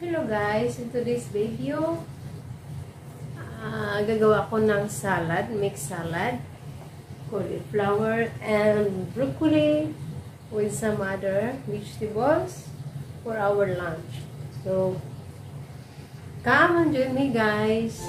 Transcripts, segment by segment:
Hello guys, in today's video, uh, gagawa ko ng salad, mixed salad, cauliflower and broccoli with some other vegetables for our lunch. So, come and join me guys.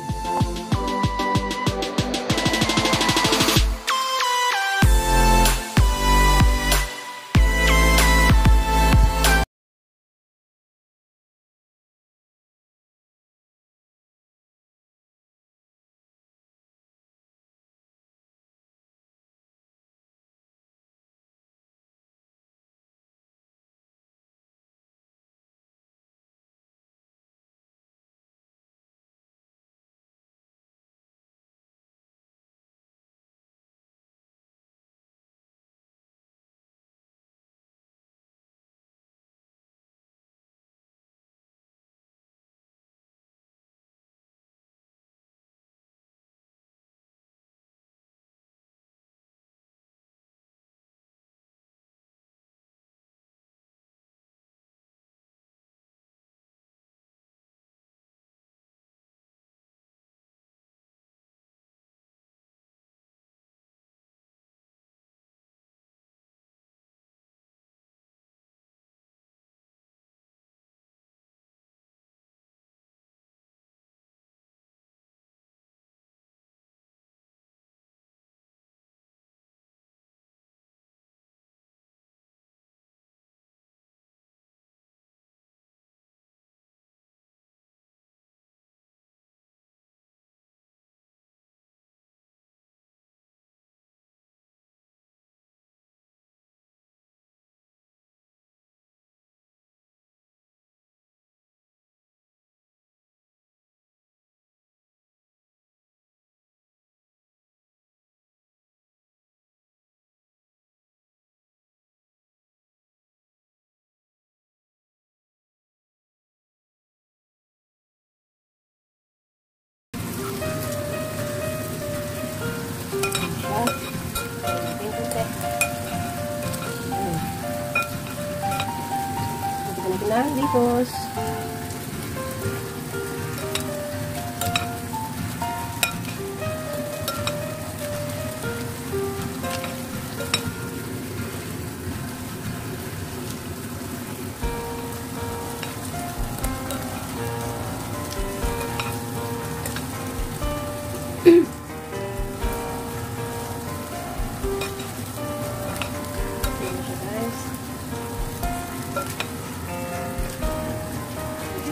Ng dikos.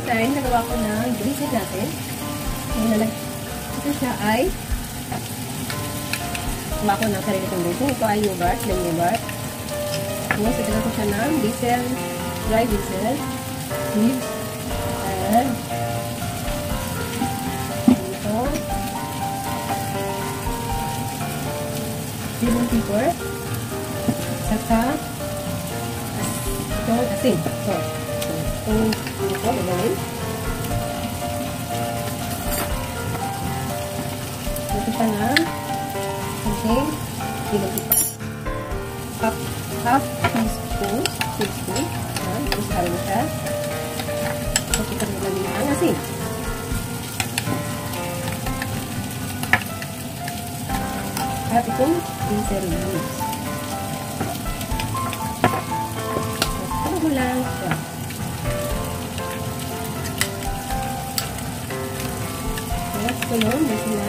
Design, nagawa ko na bracelet natin. Nalag ito siya ay gawa ko ng sarili kong bracelet. Ito ay yogurt, plain yogurt. Tapos, ito ko siya ng diesel, dry diesel, leaves, and ito, lemon pepper, saka ito, asin. So, ito, Half, half teaspoon, teaspoon. Ayan, tapos na siya. Tapos ito na namin ang asin. At itong diesel leaves. Tapos mo lang. Ayan. Next ko yun, may sila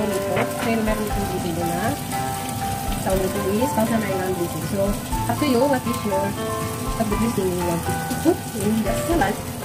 ganito. Pero meron itong video na sa ulit is 1,900. So, up to you, what is your subdivision you want to cook in the salad.